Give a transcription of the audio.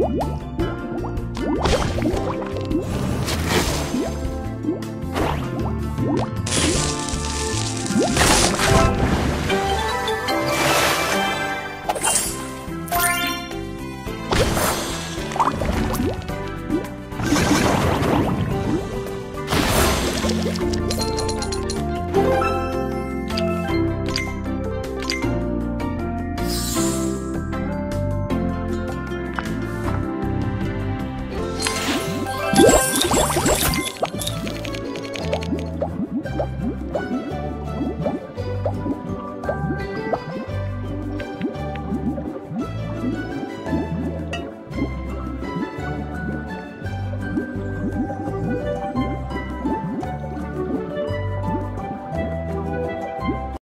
you.